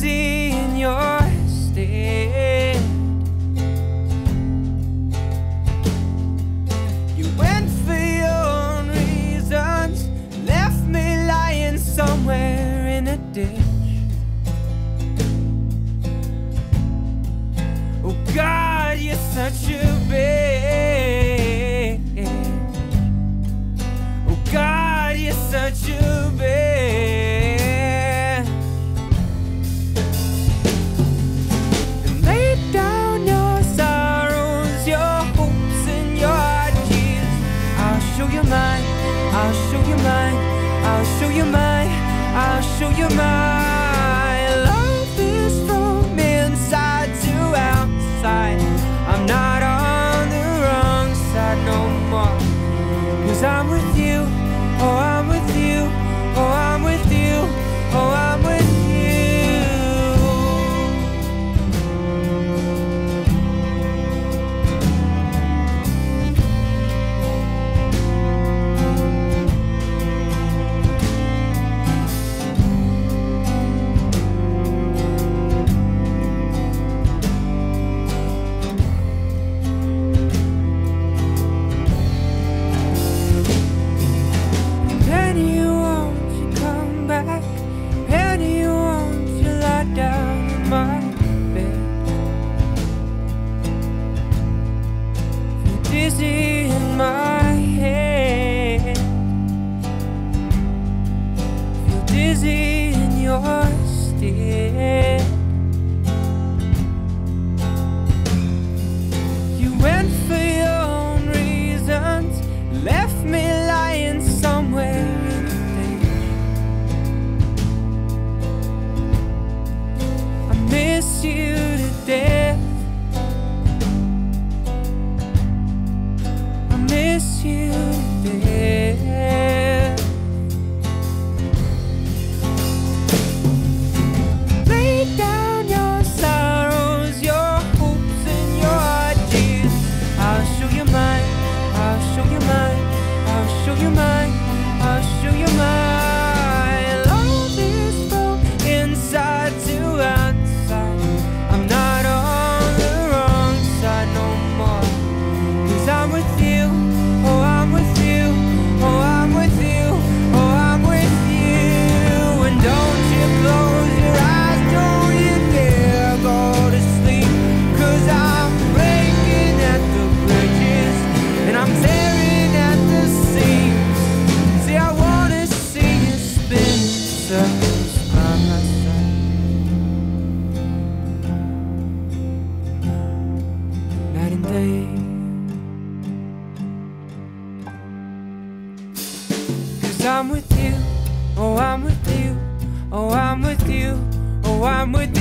busy in your stead. You went for your own reasons, left me lying somewhere in a ditch. Oh God, you're such a bitch. Oh God, you're such a I'll show you mine. I'll show you mine. Love is from inside to outside. I'm not on the wrong side no more. Cause I'm with you. Oh, I'm with you. Oh, I'm with you. Feel in your stead. You went for your own reasons, left me lying somewhere in a ditch. I miss you to death. I miss you day. Cause I'm with you, oh I'm with you, oh I'm with you, oh I'm with